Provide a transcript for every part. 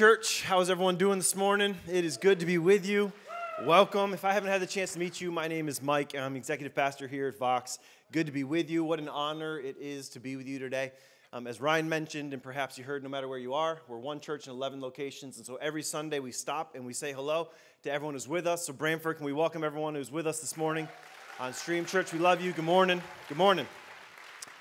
Church. How's everyone doing this morning? It is good to be with you. Welcome. If I haven't had the chance to meet you, my name is Mike. I'm executive pastor here at Vox. Good to be with you. What an honor it is to be with you today. Um, as Ryan mentioned, and perhaps you heard, no matter where you are, we're one church in 11 locations. And so every Sunday we stop and we say hello to everyone who's with us. So, Branford, can we welcome everyone who's with us this morning on Stream Church? We love you. Good morning. Good morning.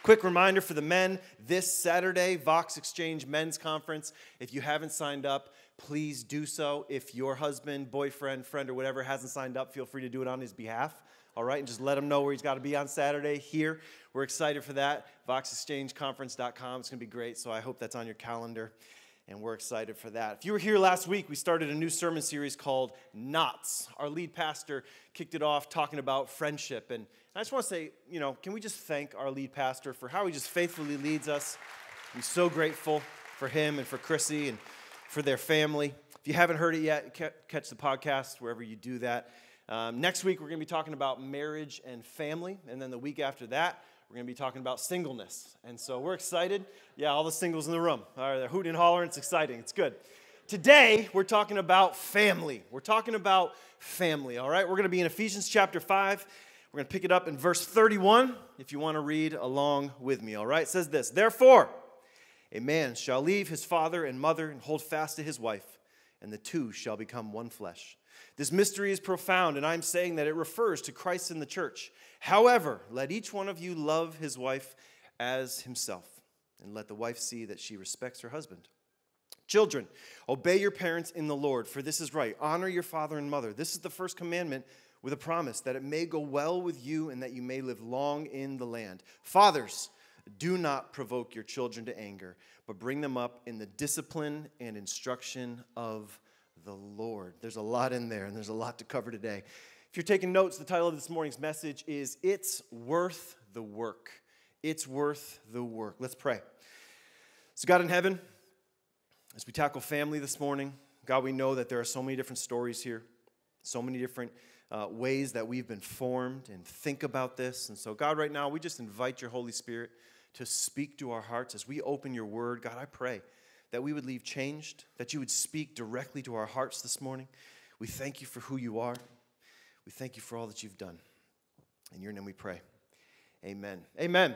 Quick reminder for the men this Saturday, Vox Exchange Men's Conference. If you haven't signed up, please do so. If your husband, boyfriend, friend, or whatever hasn't signed up, feel free to do it on his behalf. All right, and just let him know where he's got to be on Saturday here. We're excited for that. VoxExchangeConference.com. It's going to be great, so I hope that's on your calendar and we're excited for that. If you were here last week, we started a new sermon series called Knots. Our lead pastor kicked it off talking about friendship. And I just want to say, you know, can we just thank our lead pastor for how he just faithfully leads us? I'm so grateful for him and for Chrissy and for their family. If you haven't heard it yet, catch the podcast wherever you do that. Um, next week, we're going to be talking about marriage and family. And then the week after that, we're going to be talking about singleness. And so we're excited. Yeah, all the singles in the room. All right, they're hooting and hollering. It's exciting. It's good. Today, we're talking about family. We're talking about family, all right? We're going to be in Ephesians chapter 5. We're going to pick it up in verse 31 if you want to read along with me, all right? It says this Therefore, a man shall leave his father and mother and hold fast to his wife, and the two shall become one flesh. This mystery is profound, and I'm saying that it refers to Christ in the church. However, let each one of you love his wife as himself, and let the wife see that she respects her husband. Children, obey your parents in the Lord, for this is right. Honor your father and mother. This is the first commandment with a promise that it may go well with you and that you may live long in the land. Fathers, do not provoke your children to anger, but bring them up in the discipline and instruction of the Lord. There's a lot in there, and there's a lot to cover today. If you're taking notes, the title of this morning's message is It's Worth the Work. It's Worth the Work. Let's pray. So, God in heaven, as we tackle family this morning, God, we know that there are so many different stories here, so many different uh, ways that we've been formed and think about this. And so, God, right now, we just invite your Holy Spirit to speak to our hearts as we open your word. God, I pray that we would leave changed, that you would speak directly to our hearts this morning. We thank you for who you are. We thank you for all that you've done. In your name we pray. Amen. Amen.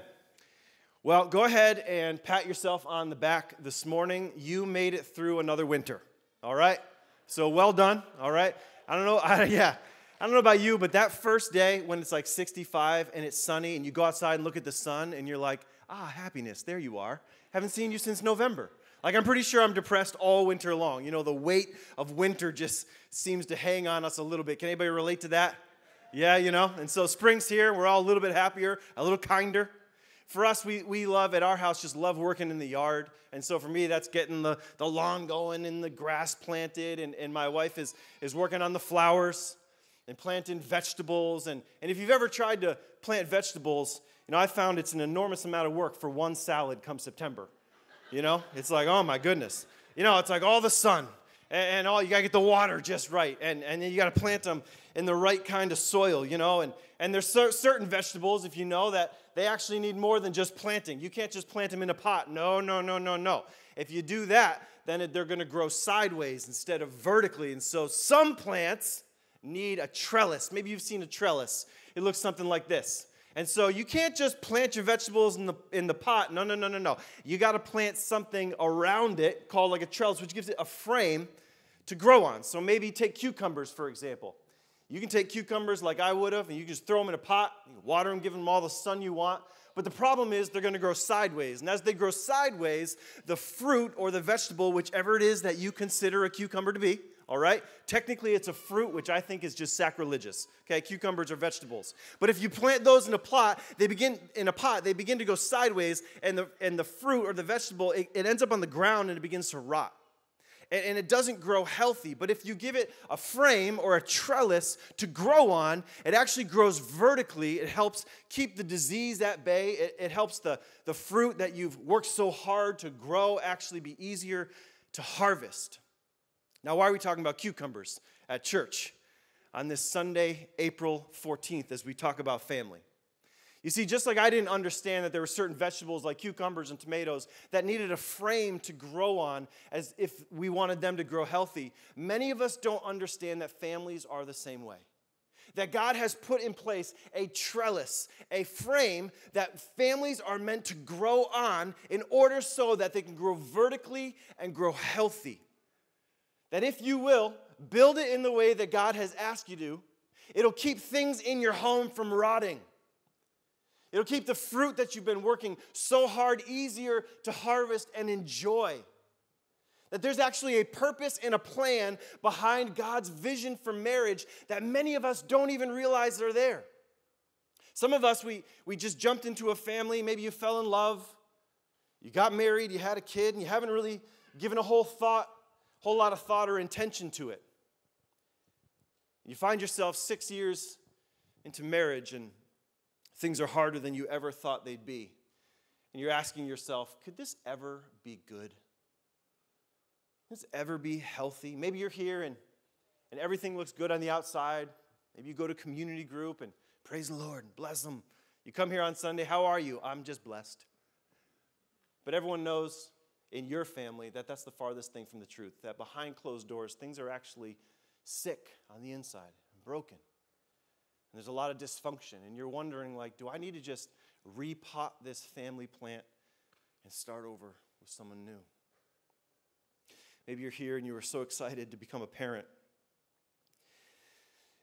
Well, go ahead and pat yourself on the back this morning. You made it through another winter. All right? So well done. All right? I don't know. I, yeah. I don't know about you, but that first day when it's like 65 and it's sunny and you go outside and look at the sun and you're like, ah, happiness, there you are. Haven't seen you since November. Like, I'm pretty sure I'm depressed all winter long. You know, the weight of winter just seems to hang on us a little bit. Can anybody relate to that? Yeah, you know? And so spring's here. We're all a little bit happier, a little kinder. For us, we, we love at our house, just love working in the yard. And so for me, that's getting the, the lawn going and the grass planted. And, and my wife is, is working on the flowers and planting vegetables. And, and if you've ever tried to plant vegetables, you know, I found it's an enormous amount of work for one salad come September. You know, it's like, oh my goodness. You know, it's like all the sun and, and all you gotta get the water just right, and, and then you gotta plant them in the right kind of soil, you know. And, and there's cer- certain vegetables, if you know, that they actually need more than just planting. You can't just plant them in a pot. No, no, no, no, no. If you do that, then they're gonna grow sideways instead of vertically. And so some plants need a trellis. Maybe you've seen a trellis. It looks something like this. And so you can't just plant your vegetables in the, in the pot. No, no, no, no, no. You got to plant something around it called like a trellis, which gives it a frame to grow on. So maybe take cucumbers, for example. You can take cucumbers like I would have, and you can just throw them in a pot, water them, give them all the sun you want. But the problem is they're going to grow sideways. And as they grow sideways, the fruit or the vegetable, whichever it is that you consider a cucumber to be, all right? Technically, it's a fruit, which I think is just sacrilegious. Okay, cucumbers are vegetables. But if you plant those in a plot, they begin in a pot, they begin to go sideways, and the, and the fruit or the vegetable, it, it ends up on the ground and it begins to rot. And, and it doesn't grow healthy. But if you give it a frame or a trellis to grow on, it actually grows vertically. It helps keep the disease at bay. It, it helps the, the fruit that you've worked so hard to grow actually be easier to harvest. Now, why are we talking about cucumbers at church on this Sunday, April 14th, as we talk about family? You see, just like I didn't understand that there were certain vegetables like cucumbers and tomatoes that needed a frame to grow on as if we wanted them to grow healthy, many of us don't understand that families are the same way. That God has put in place a trellis, a frame that families are meant to grow on in order so that they can grow vertically and grow healthy. That if you will, build it in the way that God has asked you to, it'll keep things in your home from rotting. It'll keep the fruit that you've been working so hard easier to harvest and enjoy. That there's actually a purpose and a plan behind God's vision for marriage that many of us don't even realize are there. Some of us, we, we just jumped into a family. Maybe you fell in love, you got married, you had a kid, and you haven't really given a whole thought, whole lot of thought or intention to it. You find yourself six years into marriage and things are harder than you ever thought they'd be. And you're asking yourself, could this ever be good? Could this ever be healthy? Maybe you're here and, and everything looks good on the outside. Maybe you go to community group and praise the Lord, and bless them. You come here on Sunday, how are you? I'm just blessed. But everyone knows in your family that that's the farthest thing from the truth, that behind closed doors, things are actually sick on the inside and broken. And there's a lot of dysfunction and you're wondering like do i need to just repot this family plant and start over with someone new? Maybe you're here and you were so excited to become a parent.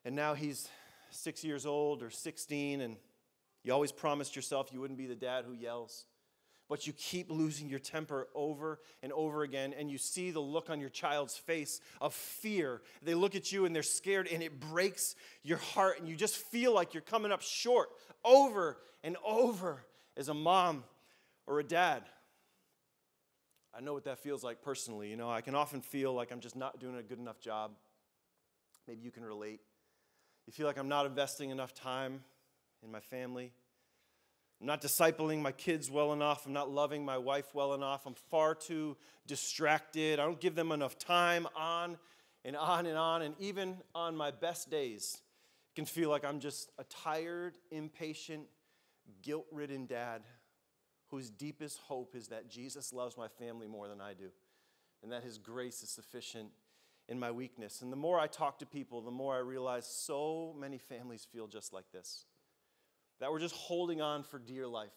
And now he's six years old or 16 and you always promised yourself you wouldn't be the dad who yells but you keep losing your temper over and over again, and you see the look on your child's face of fear. They look at you and they're scared, and it breaks your heart, and you just feel like you're coming up short over and over as a mom or a dad. I know what that feels like personally. You know, I can often feel like I'm just not doing a good enough job. Maybe you can relate. You feel like I'm not investing enough time in my family. I'm not discipling my kids well enough. I'm not loving my wife well enough. I'm far too distracted. I don't give them enough time on and on and on. And even on my best days, it can feel like I'm just a tired, impatient, guilt ridden dad whose deepest hope is that Jesus loves my family more than I do and that his grace is sufficient in my weakness. And the more I talk to people, the more I realize so many families feel just like this that we're just holding on for dear life,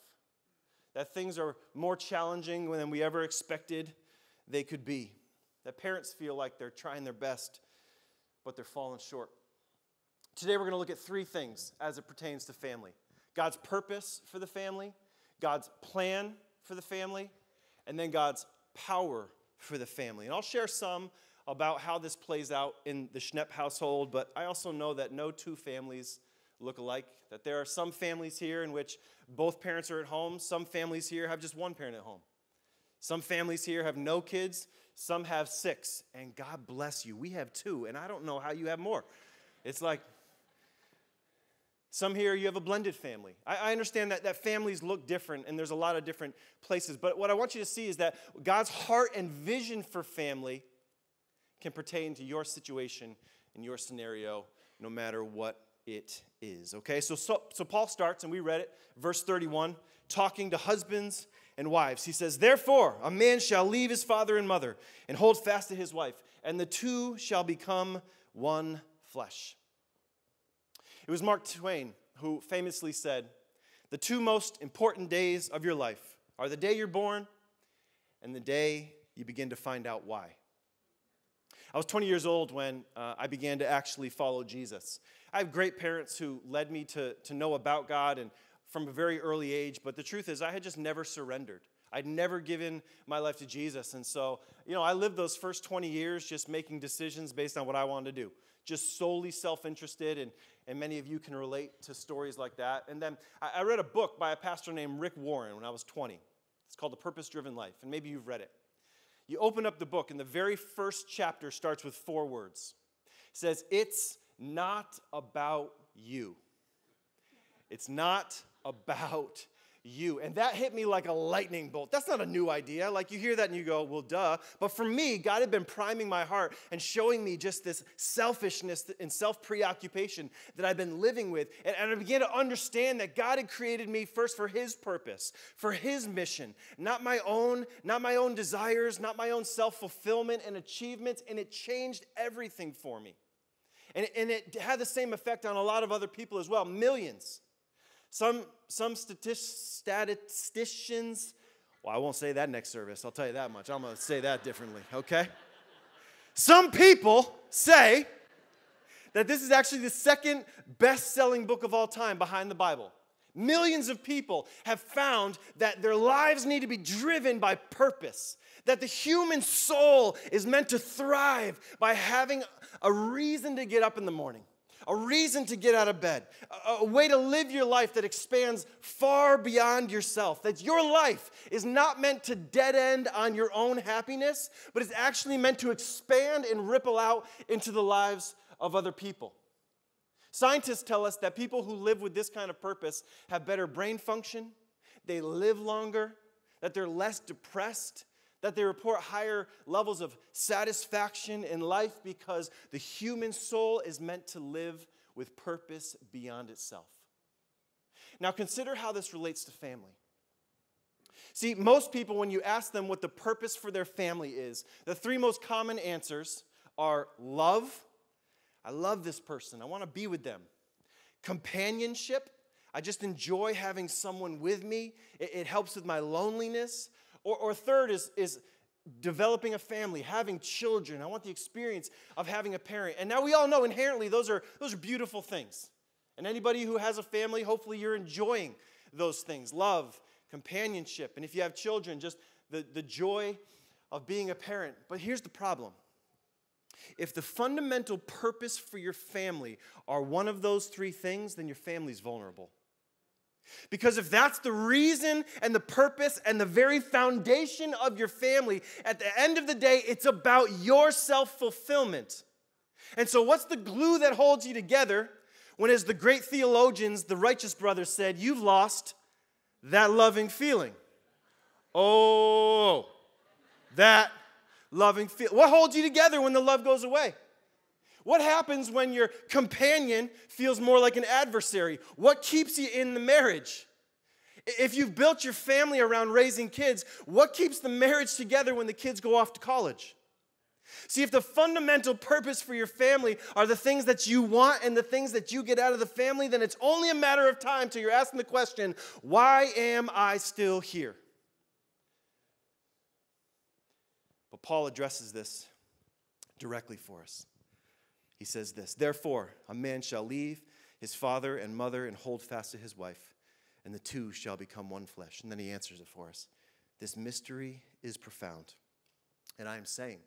that things are more challenging than we ever expected they could be, that parents feel like they're trying their best, but they're falling short. Today, we're going to look at three things as it pertains to family God's purpose for the family, God's plan for the family, and then God's power for the family. And I'll share some about how this plays out in the Schnepp household, but I also know that no two families look alike. That there are some families here in which both parents are at home, some families here have just one parent at home. Some families here have no kids, some have six, and God bless you. We have two, and I don't know how you have more. It's like, some here, you have a blended family. I, I, understand that, that families look different and there's a lot of different places, but what I want you to see is that God's heart and vision for family can pertain to your situation and your scenario, no matter what it is. Okay, so, so, so Paul starts, and we read it, verse 31, talking to husbands and wives. He says, Therefore, a man shall leave his father and mother and hold fast to his wife, and the two shall become one flesh. It was Mark Twain who famously said, The two most important days of your life are the day you're born and the day you begin to find out why. I was 20 years old when uh, I began to actually follow Jesus. I have great parents who led me to, to know about God and from a very early age, but the truth is, I had just never surrendered. I'd never given my life to Jesus. And so, you know, I lived those first 20 years just making decisions based on what I wanted to do, just solely self interested. And, and many of you can relate to stories like that. And then I, I read a book by a pastor named Rick Warren when I was 20. It's called The Purpose Driven Life. And maybe you've read it. You open up the book, and the very first chapter starts with four words. It says, It's not about you. It's not about you. And that hit me like a lightning bolt. That's not a new idea. Like you hear that and you go, well, duh. But for me, God had been priming my heart and showing me just this selfishness and self preoccupation that I've been living with. And, and I began to understand that God had created me first for His purpose, for His mission, not my own, not my own desires, not my own self fulfillment and achievements. And it changed everything for me. And, and it had the same effect on a lot of other people as well, millions. Some, some statisticians, well, I won't say that next service, I'll tell you that much. I'm going to say that differently, okay? Some people say that this is actually the second best selling book of all time behind the Bible. Millions of people have found that their lives need to be driven by purpose, that the human soul is meant to thrive by having a reason to get up in the morning a reason to get out of bed, a, a, way to live your life that expands far beyond yourself. That your life is not meant to dead end on your own happiness, but is actually meant to expand and ripple out into the lives of other people. Scientists tell us that people who live with this kind of purpose have better brain function, they live longer, that they're less depressed, that they report higher levels of satisfaction in life because the human soul is meant to live with purpose beyond itself. Now, consider how this relates to family. See, most people, when you ask them what the purpose for their family is, the three most common answers are love. I love this person. I want to be with them. Companionship. I just enjoy having someone with me. It, it helps with my loneliness. Or, or third is, is developing a family, having children. I want the experience of having a parent. And now we all know inherently those are, those are beautiful things. And anybody who has a family, hopefully you're enjoying those things love, companionship. And if you have children, just the, the joy of being a parent. But here's the problem if the fundamental purpose for your family are one of those three things, then your family's vulnerable. Because if that's the reason and the purpose and the very foundation of your family, at the end of the day, it's about your self fulfillment. And so, what's the glue that holds you together when, as the great theologians, the righteous brothers said, you've lost that loving feeling? Oh, that loving feeling. What holds you together when the love goes away? What happens when your companion feels more like an adversary? What keeps you in the marriage? If you've built your family around raising kids, what keeps the marriage together when the kids go off to college? See, if the fundamental purpose for your family are the things that you want and the things that you get out of the family, then it's only a matter of time till you're asking the question, why am I still here? But Paul addresses this directly for us. He says this Therefore, a man shall leave his father and mother and hold fast to his wife, and the two shall become one flesh. And then he answers it for us. This mystery is profound. And I am saying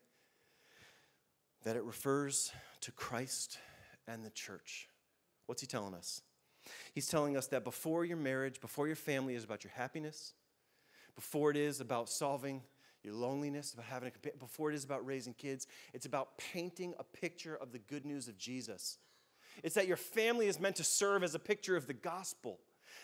that it refers to Christ and the church. What's he telling us? He's telling us that before your marriage, before your family is about your happiness, before it is about solving your loneliness, about having a before it is about raising kids, it's about painting a picture of the good news of Jesus. It's that your family is meant to serve as a picture of the gospel.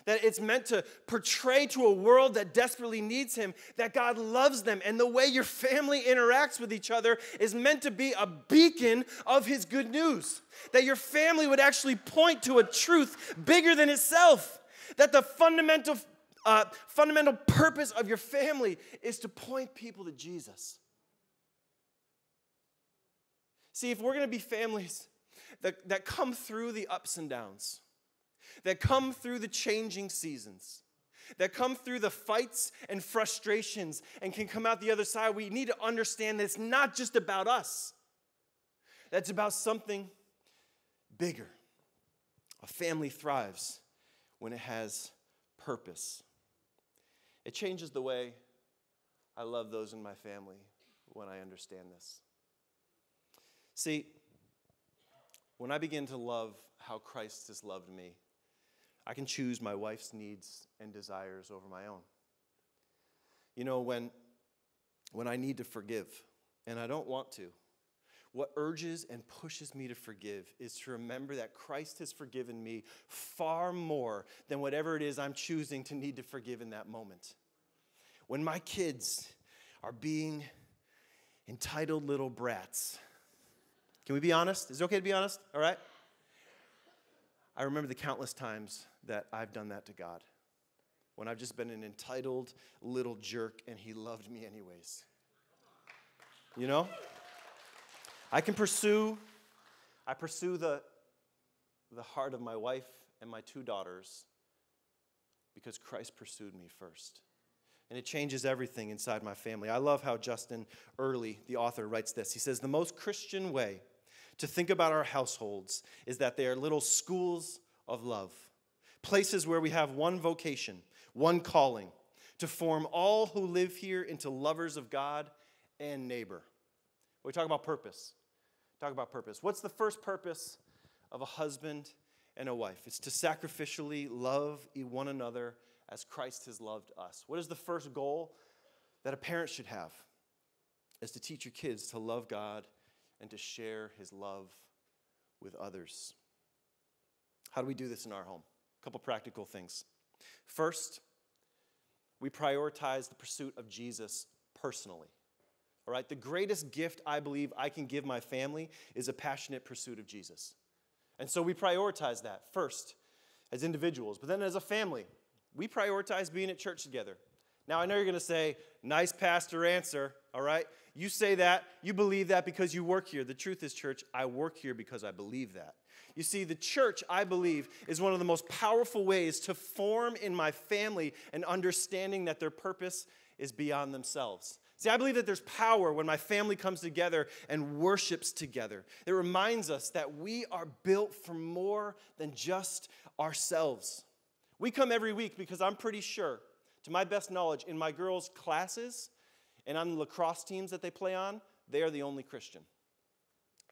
That it's meant to portray to a world that desperately needs Him that God loves them. And the way your family interacts with each other is meant to be a beacon of His good news. That your family would actually point to a truth bigger than itself. That the fundamental uh, fundamental purpose of your family is to point people to Jesus. See, if we're going to be families that, that come through the ups and downs, that come through the changing seasons, that come through the fights and frustrations and can come out the other side, we need to understand that it's not just about us, that's about something bigger. A family thrives when it has purpose. It changes the way I love those in my family when I understand this. See, when I begin to love how Christ has loved me, I can choose my wife's needs and desires over my own. You know, when, when I need to forgive, and I don't want to, what urges and pushes me to forgive is to remember that Christ has forgiven me far more than whatever it is I'm choosing to need to forgive in that moment. When my kids are being entitled little brats, can we be honest? Is it okay to be honest? All right? I remember the countless times that I've done that to God when I've just been an entitled little jerk and He loved me anyways. You know? I can pursue, I pursue the, the heart of my wife and my two daughters because Christ pursued me first. And it changes everything inside my family. I love how Justin Earley, the author, writes this. He says, The most Christian way to think about our households is that they are little schools of love, places where we have one vocation, one calling, to form all who live here into lovers of God and neighbor. We talk about purpose. Talk about purpose. What's the first purpose of a husband and a wife? It's to sacrificially love one another as Christ has loved us. What is the first goal that a parent should have? Is to teach your kids to love God and to share his love with others. How do we do this in our home? A couple practical things. First, we prioritize the pursuit of Jesus personally. All right, the greatest gift I believe I can give my family is a passionate pursuit of Jesus. And so we prioritize that first as individuals, but then as a family, we prioritize being at church together. Now, I know you're going to say, nice pastor answer, all right? You say that, you believe that because you work here. The truth is, church, I work here because I believe that. You see, the church, I believe, is one of the most powerful ways to form in my family an understanding that their purpose is beyond themselves. See, I believe that there's power when my family comes together and worships together. It reminds us that we are built for more than just ourselves. We come every week because I'm pretty sure, to my best knowledge, in my girls' classes and on the lacrosse teams that they play on, they are the only Christian.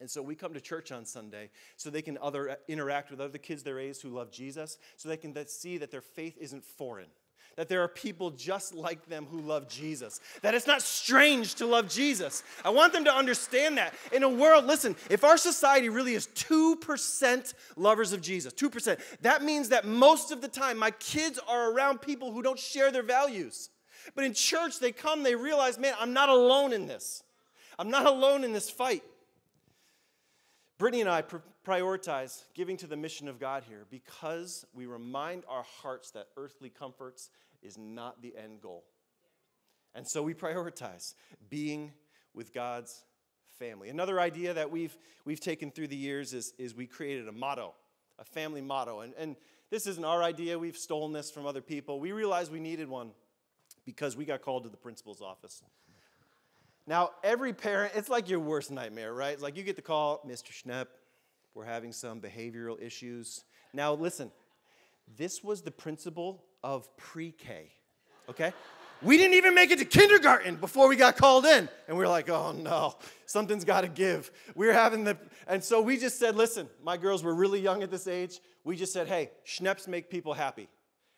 And so we come to church on Sunday so they can other, interact with other kids their age who love Jesus, so they can see that their faith isn't foreign that there are people just like them who love Jesus, that it's not strange to love Jesus. I want them to understand that. In a world, listen, if our society really is 2% lovers of Jesus, 2%, that means that most of the time my kids are around people who don't share their values. But in church, they come, they realize, man, I'm not alone in this. I'm not alone in this fight. Brittany and I pr- prioritize giving to the mission of God here because we remind our hearts that earthly comforts is not the end goal. And so we prioritize being with God's family. Another idea that we've, we've taken through the years is, is we created a motto, a family motto. And, and this isn't our idea, we've stolen this from other people. We realized we needed one because we got called to the principal's office. Now, every parent, it's like your worst nightmare, right? It's like you get the call, Mr. Schnepp, we're having some behavioral issues. Now, listen, this was the principal of pre K, okay? We didn't even make it to kindergarten before we got called in. And we are like, oh no, something's got to give. We are having the, and so we just said, listen, my girls were really young at this age. We just said, hey, Schnepps make people happy.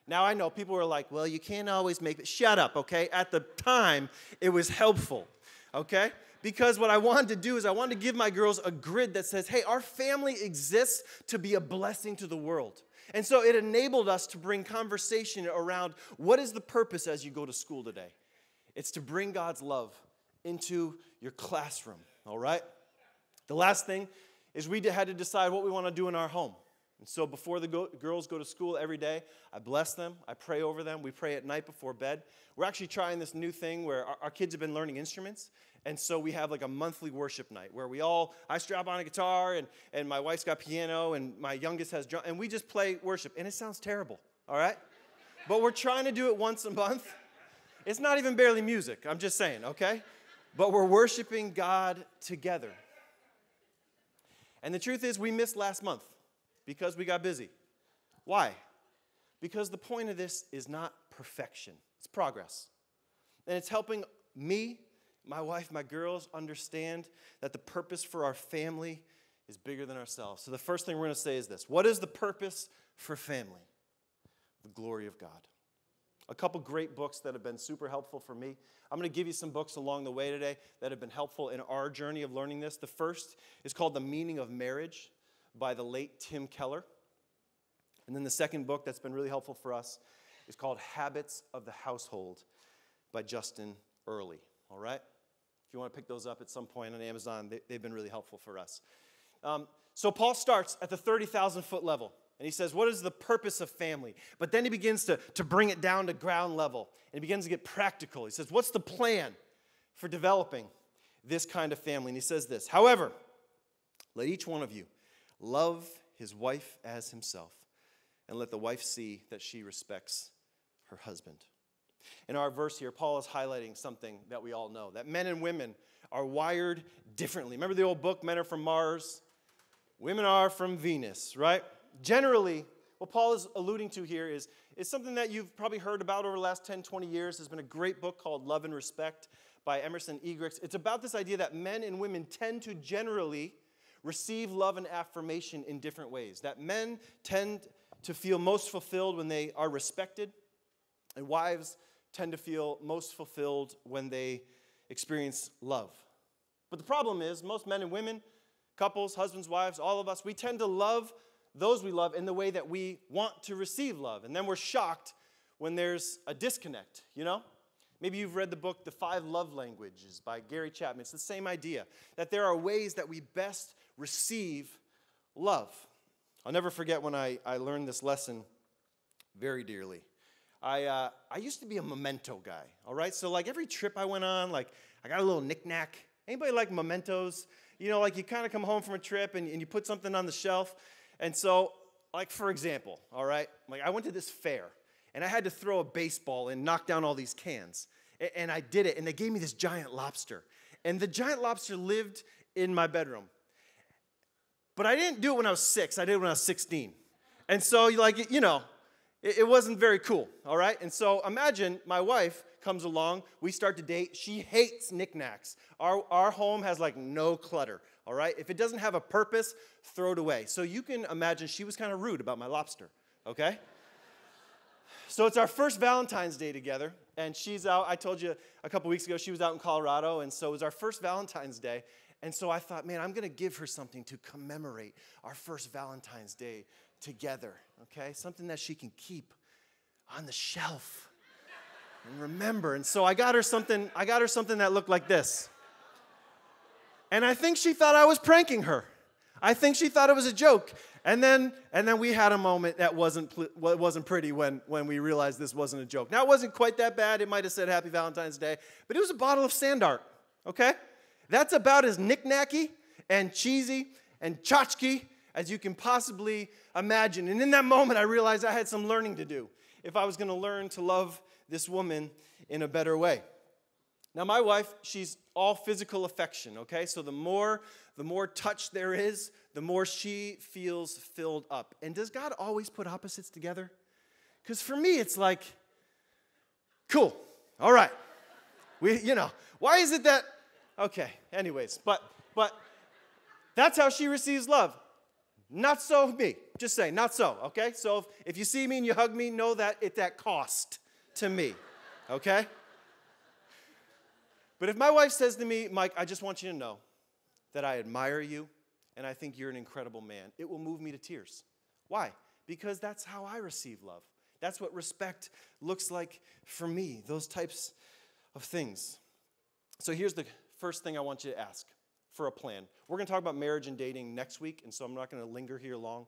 Now I know people were like, well, you can't always make it. Shut up, okay? At the time, it was helpful okay? Because what I wanted to do is I wanted to give my girls a grid that says, hey, our family exists to be a blessing to the world. And so it enabled us to bring conversation around what is the purpose as you go to school today? It's to bring God's love into your classroom, all right? The last thing is we had to decide what we want to do in our home. And so before the go- girls go to school every day, I bless them, I pray over them. We pray at night before bed. We're actually trying this new thing where our, our kids have been learning instruments. And so we have like a monthly worship night where we all, I strap on a guitar and, and my wife's got piano and my youngest has drum, and we just play worship. And it sounds terrible, all right? But we're trying to do it once a month. It's not even barely music, I'm just saying, okay? But we're worshiping God together. And the truth is, we missed last month because we got busy. Why? Because the point of this is not perfection, it's progress. And it's helping me, my wife, my girls understand that the purpose for our family is bigger than ourselves. So the first thing we're going to say is this What is the purpose for family? The glory of God. a couple great books that have been super helpful for me. I'm going to give you some books along the way today that have been helpful in our journey of learning this. The first is called The Meaning of Marriage by the late Tim Keller. And then the second book that's been really helpful for us is called Habits of the Household by Justin Earley. All right? If you want to pick those up at some point on Amazon, they, have been really helpful for us. Um, so Paul starts at the 30,000 foot level. And he says, What is the purpose of family? But then he begins to, to bring it down to ground level and he begins to get practical. He says, What's the plan for developing this kind of family? And he says this However, let each one of you love his wife as himself, and let the wife see that she respects her husband. In our verse here, Paul is highlighting something that we all know that men and women are wired differently. Remember the old book, Men Are From Mars? Women are from Venus, right? Generally, what Paul is alluding to here is, is something that you've probably heard about over the last 10, 20 years. There's been a great book called Love and Respect by Emerson Eggerichs. It's about this idea that men and women tend to generally receive love and affirmation in different ways. That men tend to feel most fulfilled when they are respected, and wives tend to feel most fulfilled when they experience love. But the problem is, most men and women, couples, husbands, wives, all of us, we tend to love those we love in the way that we want to receive love. And then we're shocked when there's a disconnect, you know? Maybe you've read the book, The Five Love Languages by Gary Chapman. It's the same idea that there are ways that we best receive love. I'll never forget when I, I learned this lesson very dearly. I, uh, I used to be a memento guy, all right? So, like, every trip I went on, like, I got a little knickknack. Anybody like mementos? You know, like, you kind of come home from a trip and, and you put something on the shelf. And so, like, for example, all right? Like, I went to this fair and I had to throw a baseball and knock down all these cans. And I did it, and they gave me this giant lobster. And the giant lobster lived in my bedroom. But I didn't do it when I was six, I did it when I was 16. And so, like, you know, it, it wasn't very cool, all right? And so imagine my wife comes along, we start to date. She hates knickknacks. Our, our home has like no clutter, all right? If it doesn't have a purpose, throw it away. So you can imagine she was kind of rude about my lobster, okay? So it's our first Valentine's Day together, and she's out. I told you a couple weeks ago she was out in Colorado, and so it was our first Valentine's Day. And so I thought, man, I'm gonna give her something to commemorate our first Valentine's Day together, okay? Something that she can keep on the shelf and remember. And so I got her something, I got her something that looked like this. And I think she thought I was pranking her. I think she thought it was a joke. And then, and then we had a moment that wasn't, wasn't pretty when, when we realized this wasn't a joke. Now, it wasn't quite that bad. It might have said Happy Valentine's Day, but it was a bottle of sand art, okay? That's about as knick-knacky and cheesy and tchotchke as you can possibly imagine. And in that moment, I realized I had some learning to do if I was going to learn to love this woman in a better way. Now, my wife, she's all physical affection, okay? So the more the more touch there is, the more she feels filled up. And does God always put opposites together? Because for me, it's like, cool, all right. We, you know, why is it that, okay, anyways, but, but that's how she receives love. Not so me. Just saying, not so, okay? So if, if you see me and you hug me, know that it's at cost to me, okay? But if my wife says to me, Mike, I just want you to know that I admire you and I think you're an incredible man, it will move me to tears. Why? Because that's how I receive love. That's what respect looks like for me, those types of things. So here's the first thing I want you to ask for a plan. We're going to talk about marriage and dating next week, and so I'm not going to linger here long.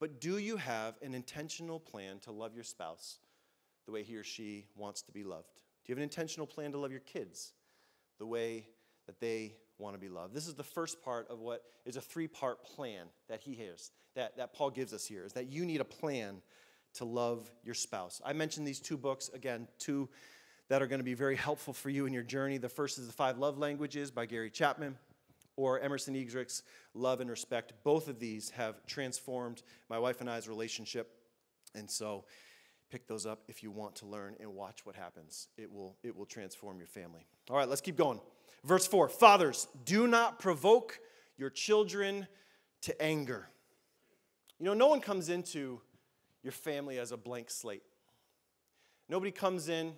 But do you have an intentional plan to love your spouse the way he or she wants to be loved? Do you have an intentional plan to love your kids the way that they want to be loved? This is the first part of what is a three part plan that he has, that, that Paul gives us here, is that you need a plan to love your spouse. I mentioned these two books, again, two that are going to be very helpful for you in your journey. The first is The Five Love Languages by Gary Chapman or Emerson Eggerichs' Love and Respect. Both of these have transformed my wife and I's relationship. And so pick those up if you want to learn and watch what happens. It will, it will transform your family. All right, let's keep going. Verse 4 Fathers, do not provoke your children to anger. You know, no one comes into your family as a blank slate. Nobody comes in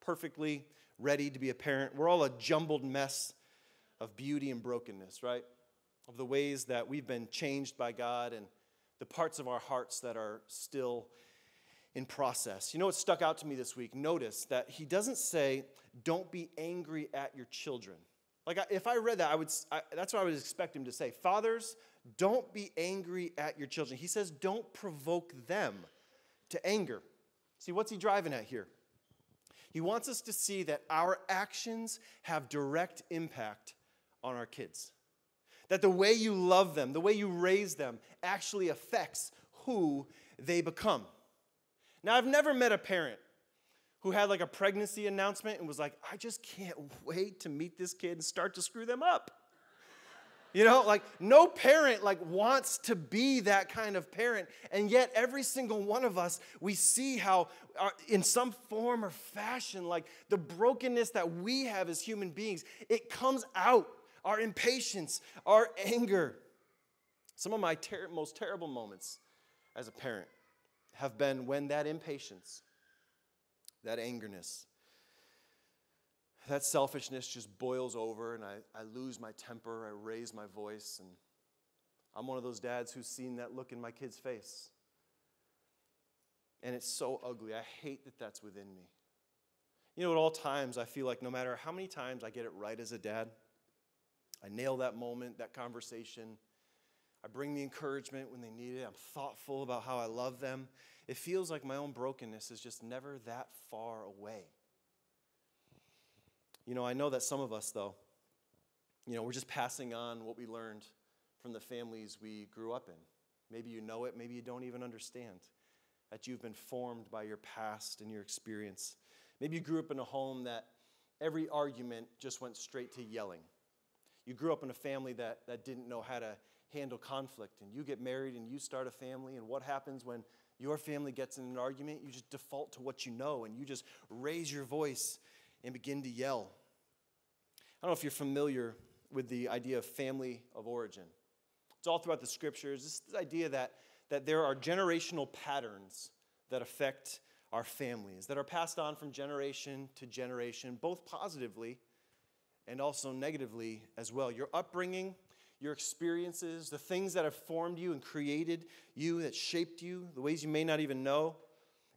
perfectly ready to be a parent. We're all a jumbled mess of beauty and brokenness, right? Of the ways that we've been changed by God and the parts of our hearts that are still in process. You know what stuck out to me this week? Notice that he doesn't say, don't be angry at your children. Like, if I read that, I would, I, that's what I would expect him to say. Fathers, don't be angry at your children. He says, don't provoke them to anger. See, what's he driving at here? He wants us to see that our actions have direct impact on our kids. That the way you love them, the way you raise them, actually affects who they become. Now, I've never met a parent who had like a pregnancy announcement and was like, I just can't wait to meet this kid and start to screw them up. You know, like no parent like wants to be that kind of parent. And yet every single one of us, we see how our, uh, in some form or fashion like the brokenness that we have as human beings, it comes out. Our impatience, our anger. Some of my ter- most terrible moments as a parent have been when that impatience, that angerness, that selfishness just boils over and I, I lose my temper, I raise my voice, and I'm one of those dads who's seen that look in my kid's face. And it's so ugly. I hate that that's within me. You know, at all times, I feel like no matter how many times I get it right as a dad, I nail that moment, that conversation. I bring the encouragement when they need it. I'm thoughtful about how I love them. It feels like my own brokenness is just never that far away. You know, I know that some of us, though, you know, we're just passing on what we learned from the families we grew up in. Maybe you know it, maybe you don't even understand that you've been formed by your past and your experience. Maybe you grew up in a home that every argument just went straight to yelling. You grew up in a family that, that didn't know how to handle conflict, and you get married and you start a family, and what happens when your family gets in an argument? You just default to what you know, and you just raise your voice and begin to yell. I don't know if you're familiar with the idea of family of origin. It's all throughout the scriptures. This, this idea that, that there are generational patterns that affect our families, that are passed on from generation to generation, both positively and also negatively as well. Your upbringing, your experiences, the things that have formed you and created you, that shaped you, the ways you may not even know,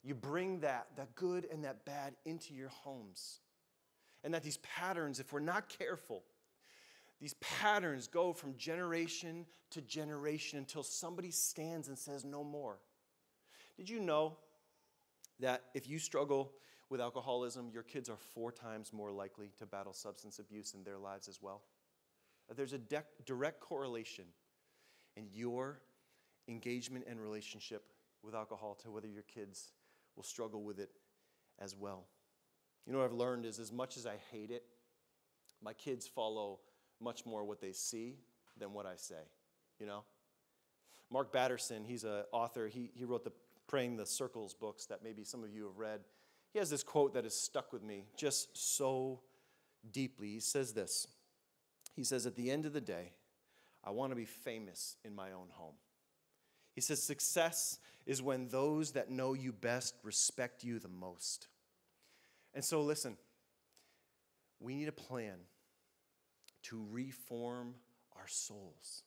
you bring that, that good and that bad, into your homes. And that these patterns, if we're not careful, these patterns go from generation to generation until somebody stands and says, No more. Did you know that if you struggle with alcoholism, your kids are four times more likely to battle substance abuse in their lives as well? There's a de- direct correlation in your engagement and relationship with alcohol to whether your kids will struggle with it as well. You know what I've learned is as much as I hate it, my kids follow much more what they see than what I say, you know? Mark Batterson, he's an author, he, he wrote the Praying the Circles books that maybe some of you have read. He has this quote that has stuck with me just so deeply. He says this He says, At the end of the day, I want to be famous in my own home. He says, Success is when those that know you best respect you the most. And so, listen, we need a plan to reform our souls.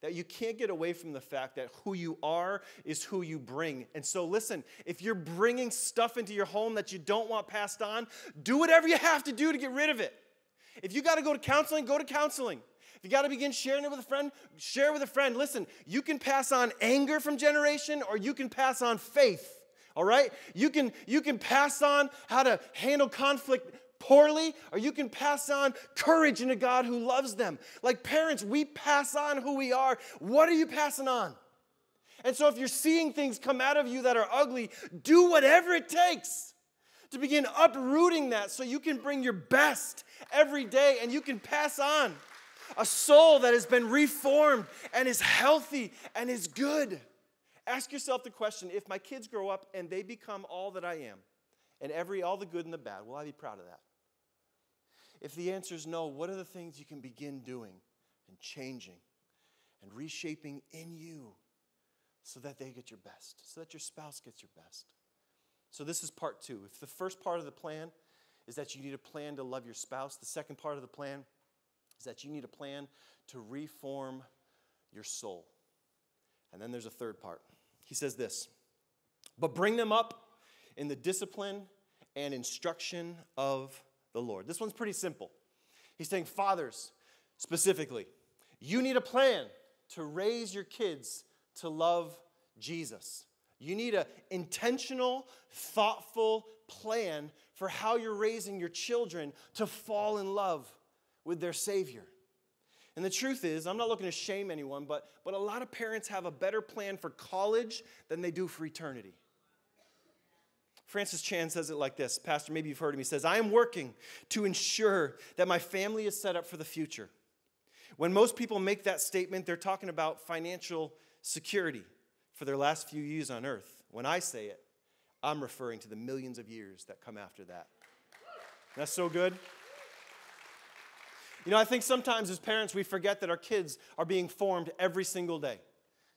That you can't get away from the fact that who you are is who you bring. And so, listen, if you're bringing stuff into your home that you don't want passed on, do whatever you have to do to get rid of it. If you got to go to counseling, go to counseling. If you got to begin sharing it with a friend, share with a friend. Listen, you can pass on anger from generation or you can pass on faith all right? You can, you can pass on how to handle conflict poorly, or you can pass on courage in a God who loves them. Like parents, we pass on who we are. What are you passing on? And so, if you're seeing things come out of you that are ugly, do whatever it takes to begin uprooting that so you can bring your best every day and you can pass on a soul that has been reformed and is healthy and is good. Ask yourself the question if my kids grow up and they become all that I am, and every all the good and the bad, will I be proud of that? If the answer is no, what are the things you can begin doing and changing and reshaping in you so that they get your best, so that your spouse gets your best? So, this is part two. If the first part of the plan is that you need a plan to love your spouse, the second part of the plan is that you need a plan to reform your soul. And then there's a third part. He says this But bring them up in the discipline and instruction of the Lord. This one's pretty simple. He's saying, Fathers, specifically, you need a plan to raise your kids to love Jesus. You need an intentional, thoughtful plan for how you're raising your children to fall in love with their Savior. And the truth is, I'm not looking to shame anyone, but, but a lot of parents have a better plan for college than they do for eternity. Francis Chan says it like this Pastor, maybe you've heard him. He says, I am working to ensure that my family is set up for the future. When most people make that statement, they're talking about financial security for their last few years on earth. When I say it, I'm referring to the millions of years that come after that. That's so good. You know, I think sometimes as parents, we forget that our kids are being formed every single day.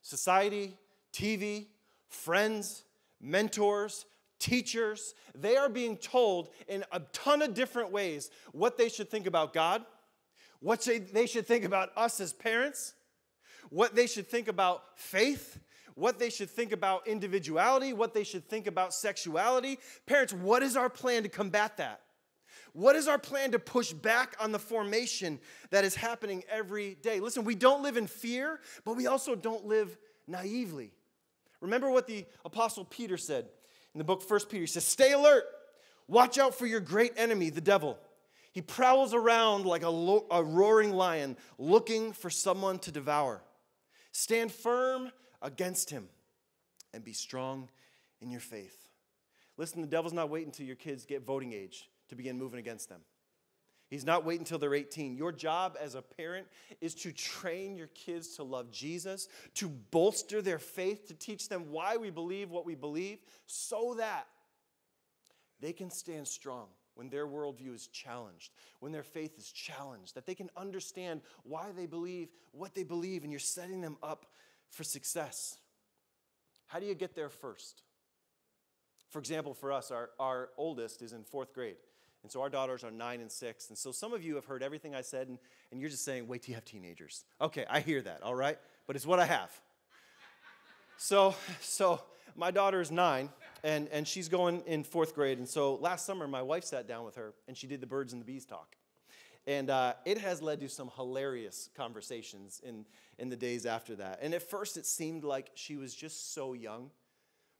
Society, TV, friends, mentors, teachers, they are being told in a ton of different ways what they should think about God, what they should think about us as parents, what they should think about faith, what they should think about individuality, what they should think about sexuality. Parents, what is our plan to combat that? What is our plan to push back on the formation that is happening every day? Listen, we don't live in fear, but we also don't live naively. Remember what the Apostle Peter said in the book First Peter. He says, Stay alert, watch out for your great enemy, the devil. He prowls around like a, lo- a roaring lion looking for someone to devour. Stand firm against him and be strong in your faith. Listen, the devil's not waiting until your kids get voting age to begin moving against them. He's not waiting until they're 18. Your job as a parent is to train your kids to love Jesus, to bolster their faith, to teach them why we believe what we believe, so that they can stand strong when their worldview is challenged, when their faith is challenged, that they can understand why they believe what they believe, and you're setting them up for success. How do you get there first? For example, for us, our, our oldest is in fourth grade. And so our daughters are nine and six. And so some of you have heard everything I said, and, and you're just saying, wait till you have teenagers. Okay, I hear that, all right? But it's what I have. so, so my daughter is nine, and, and she's going in fourth grade. And so last summer, my wife sat down with her, and she did the birds and the bees talk. And uh, it has led to some hilarious conversations in, in the days after that. And at first, it seemed like she was just so young.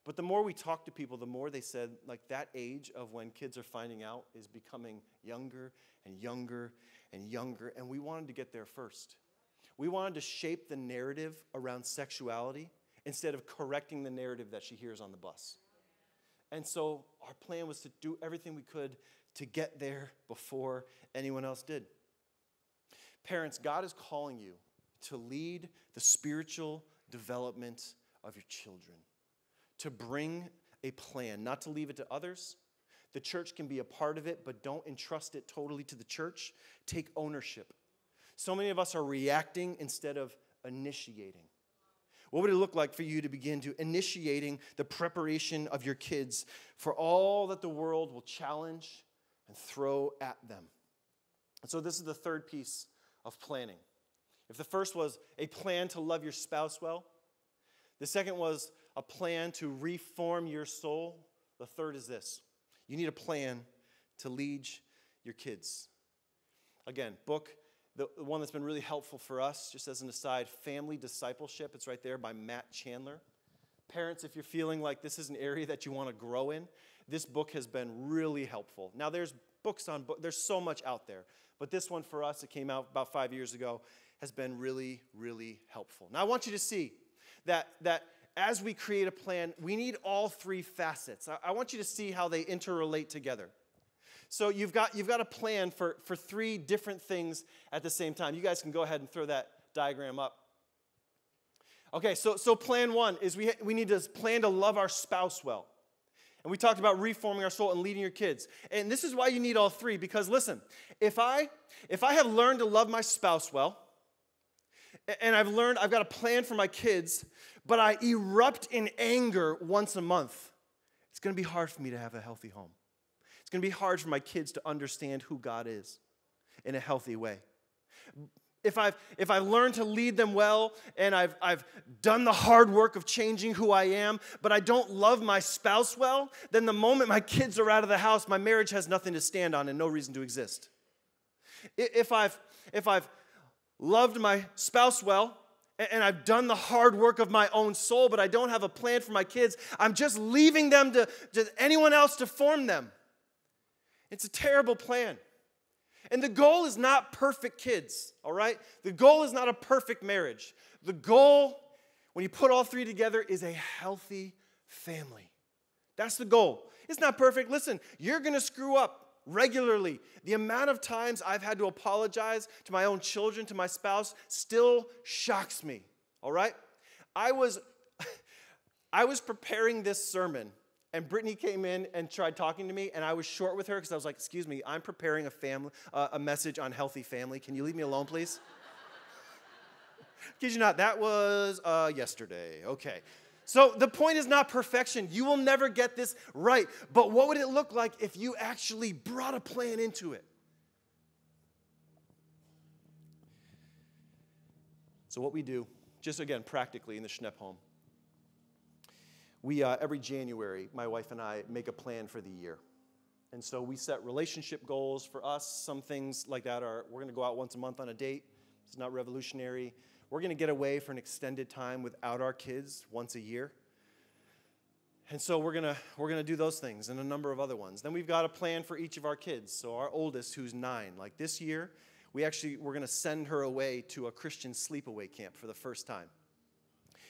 But the more we talked to people, the more they said, like, that age of when kids are finding out is becoming younger and younger and younger. And we wanted to get there first. We wanted to shape the narrative around sexuality instead of correcting the narrative that she hears on the bus. And so our plan was to do everything we could to get there before anyone else did. Parents, God is calling you to lead the spiritual development of your children to bring a plan, not to leave it to others. The church can be a part of it, but don't entrust it totally to the church. Take ownership. So many of us are reacting instead of initiating. What would it look like for you to begin to initiating the preparation of your kids for all that the world will challenge and throw at them? And so this is the third piece of planning. If the first was a plan to love your spouse well, the second was a plan to reform your soul. The third is this you need a plan to lead your kids. Again, book, the one that's been really helpful for us, just as an aside, Family Discipleship. It's right there by Matt Chandler. Parents, if you're feeling like this is an area that you want to grow in, this book has been really helpful. Now, there's books on there's so much out there, but this one for us, it came out about five years ago, has been really, really helpful. Now, I want you to see that, that as we create a plan, we need all three facets. I, I want you to see how they interrelate together. So you've got, you've got a plan for, for three different things at the same time. You guys can go ahead and throw that diagram up. Okay, so, so plan one is we, we need to plan to love our spouse well. And we talked about reforming our soul and leading your kids. And this is why you need all three, because listen, if I if I have learned to love my spouse well, and I've learned I've got a plan for my kids, but I erupt in anger once a month. It's going to be hard for me to have a healthy home. It's going to be hard for my kids to understand who God is in a healthy way. If I've, if I've learned to lead them well and I've, I've done the hard work of changing who I am, but I don't love my spouse well, then the moment my kids are out of the house, my marriage has nothing to stand on and no reason to exist. If I've, if I've loved my spouse well, and I've done the hard work of my own soul, but I don't have a plan for my kids. I'm just leaving them to, to anyone else to form them. It's a terrible plan. And the goal is not perfect kids, all right? The goal is not a perfect marriage. The goal, when you put all three together, is a healthy family. That's the goal. It's not perfect. Listen, you're gonna screw up regularly. The amount of times I've had to apologize to my own children, to my spouse, still shocks me. All right? I was I was preparing this sermon and Brittany came in and tried talking to me, and I was short with her because I was like, "Excuse me, I'm preparing a family, uh, a message on healthy family. Can you leave me alone, please?" Kid you not, that was uh, yesterday. Okay, so the point is not perfection. You will never get this right. But what would it look like if you actually brought a plan into it? So, what we do, just again, practically in the Schnepp home, we, uh, every January, my wife and I make a plan for the year. And so we set relationship goals for us. Some things like that are we're going to go out once a month on a date. It's not revolutionary. We're going to get away for an extended time without our kids once a year. And so we're going to we're going to do those things and a number of other ones. Then we've got a plan for each of our kids. So our oldest who's 9, like this year, we actually we're going to send her away to a Christian sleepaway camp for the first time.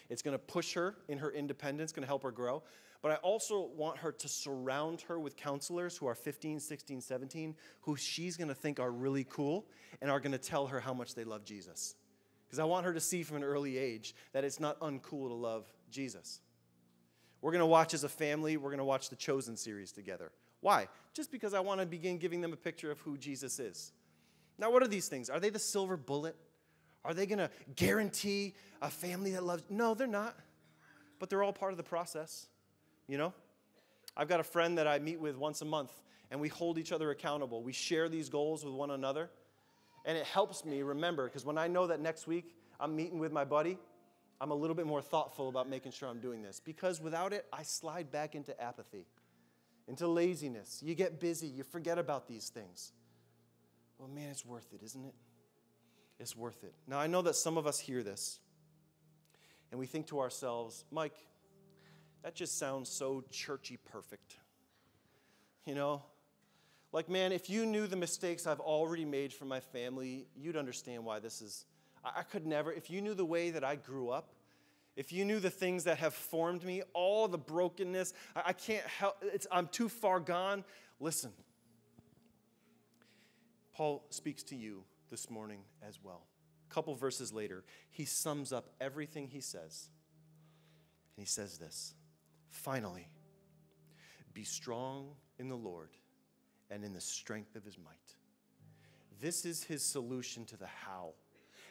It's going to push her in her independence, going to help her grow. But I also want her to surround her with counselors who are 15, 16, 17, who she's going to think are really cool and are going to tell her how much they love Jesus because I want her to see from an early age that it's not uncool to love Jesus. We're going to watch as a family, we're going to watch the Chosen series together. Why? Just because I want to begin giving them a picture of who Jesus is. Now, what are these things? Are they the silver bullet? Are they going to guarantee a family that loves? No, they're not. But they're all part of the process. You know? I've got a friend that I meet with once a month, and we hold each other accountable. We share these goals with one another. And it helps me remember because when I know that next week I'm meeting with my buddy, I'm a little bit more thoughtful about making sure I'm doing this. Because without it, I slide back into apathy, into laziness. You get busy, you forget about these things. Well, man, it's worth it, isn't it? It's worth it. Now, I know that some of us hear this and we think to ourselves, Mike, that just sounds so churchy perfect. You know, like, man, if you knew the mistakes I've already made for my family, you'd understand why this is. I, could never, if you knew the way that I grew up, if you knew the things that have formed me, all the brokenness, I, I can't help, it's, I'm too far gone. Listen, Paul speaks to you this morning as well. A couple verses later, he sums up everything he says. And he says this Finally, be strong in the Lord and in the strength of his might. This is his solution to the how.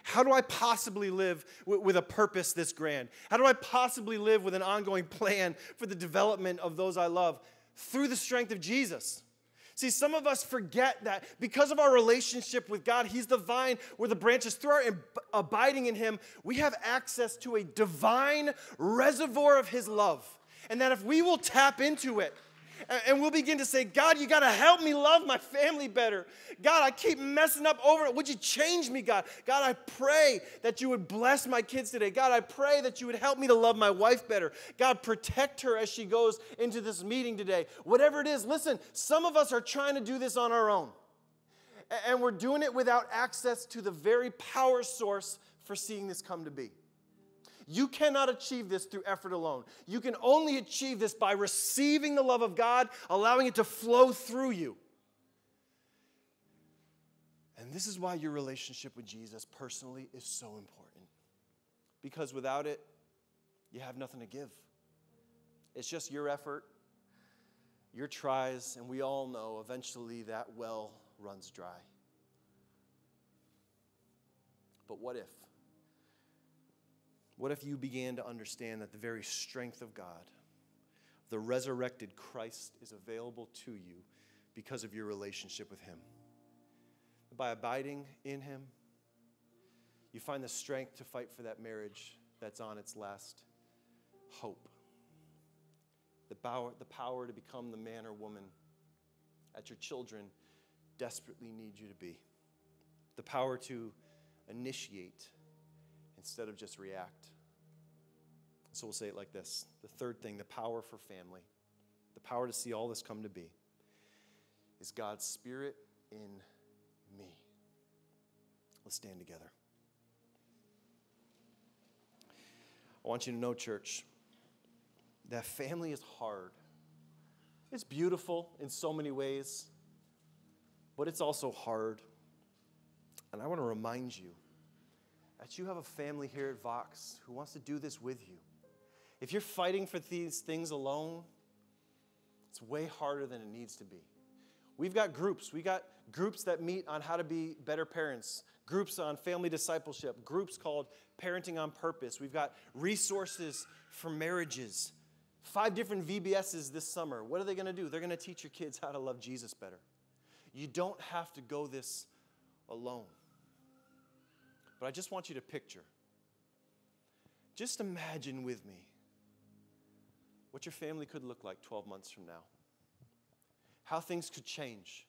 How do I possibly live with a purpose this grand? How do I possibly live with an ongoing plan for the development of those I love? Through the strength of Jesus. See, some of us forget that because of our relationship with God, He's the vine, we're the branches. Through our abiding in Him, we have access to a divine reservoir of His love. And that if we will tap into it, and we'll begin to say, God, you got to help me love my family better. God, I keep messing up over it. Would you change me, God? God, I pray that you would bless my kids today. God, I pray that you would help me to love my wife better. God, protect her as she goes into this meeting today. Whatever it is, listen, some of us are trying to do this on our own. And we're doing it without access to the very power source for seeing this come to be. You cannot achieve this through effort alone. You can only achieve this by receiving the love of God, allowing it to flow through you. And this is why your relationship with Jesus personally is so important. Because without it, you have nothing to give. It's just your effort, your tries, and we all know eventually that well runs dry. But what if? What if you began to understand that the very strength of God, the resurrected Christ is available to you because of your relationship with Him. By abiding in Him, you find the strength to fight for that marriage that's on its last hope. The power, the power to become the man or woman that your children desperately need you to be. The power to initiate instead of just react. So we'll say it like this The third thing, the power for family, the power to see all this come to be, is God's Spirit in me. Let's stand together. I want you to know, church, that family is hard. It's beautiful in so many ways, but it's also hard. And I want to remind you that you have a family here at Vox who wants to do this with you. If you're fighting for these things alone, it's way harder than it needs to be. We've got groups. We got groups that meet on how to be better parents, groups on family discipleship, groups called Parenting on Purpose. We've got resources for marriages. Five different VBSs this summer. What are they going to do? They're going to teach your kids how to love Jesus better. You don't have to go this alone. But I just want you to picture. Just imagine with me what your family could look like 12 months from now, how things could change,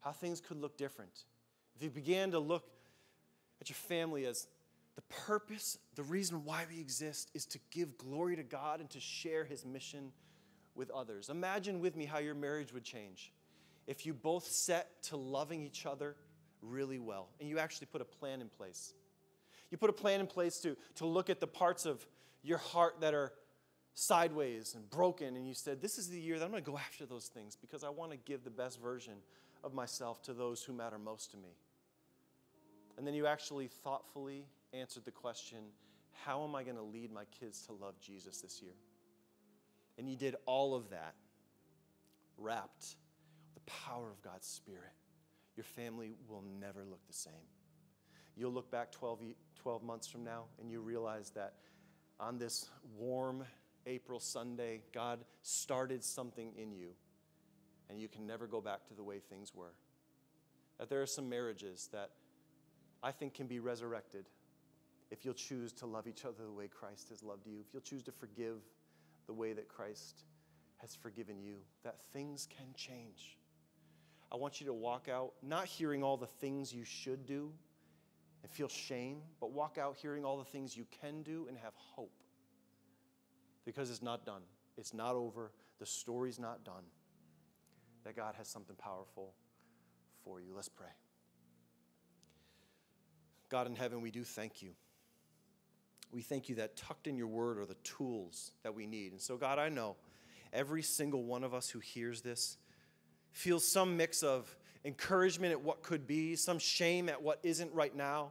how things could look different. If you began to look at your family as the purpose, the reason why we exist is to give glory to God and to share His mission with others. Imagine with me how your marriage would change if you both set to loving each other really well and you actually put a plan in place. You put a plan in place to, to look at the parts of your heart that are sideways and broken, and you said, This is the year that I'm going to go after those things because I want to give the best version of myself to those who matter most to me. And then you actually thoughtfully answered the question, How am I going to lead my kids to love Jesus this year? And you did all of that wrapped with the power of God's Spirit. Your family will never look the same. You'll look back 12, 12 months from now and you realize that on this warm April Sunday, God started something in you and you can never go back to the way things were. That there are some marriages that I think can be resurrected if you'll choose to love each other the way Christ has loved you, if you'll choose to forgive the way that Christ has forgiven you, that things can change. I want you to walk out not hearing all the things you should do and feel shame, but walk out hearing all the things you can do and have hope. Because it's not done, it's not over, the story's not done. That God has something powerful for you. Let's pray. God in heaven, we do thank you. We thank you that tucked in your word are the tools that we need. And so, God, I know every single one of us who hears this feels some mix of encouragement at what could be, some shame at what isn't right now,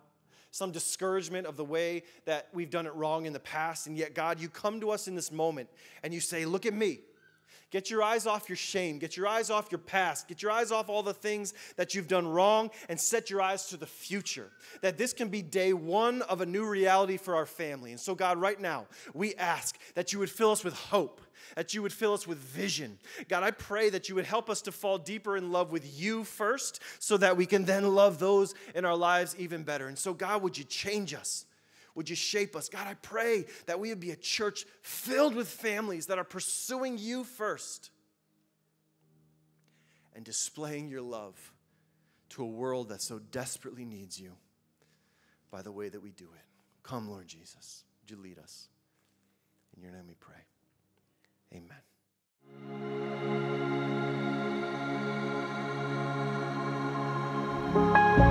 some discouragement of the way that we've done it wrong in the past. And yet, God, you come to us in this moment and you say, Look at me. Get your eyes off your shame. Get your eyes off your past. Get your eyes off all the things that you've done wrong and set your eyes to the future. That this can be day one of a new reality for our family. And so, God, right now, we ask that you would fill us with hope, that you would fill us with vision. God, I pray that you would help us to fall deeper in love with you first so that we can then love those in our lives even better. And so, God, would you change us? would you shape us? God, I pray that we would be a church filled with families that are pursuing you first and displaying your love to a world that so desperately needs you by the way that we do it. Come, Lord Jesus, would you lead us? In your name we pray. Amen.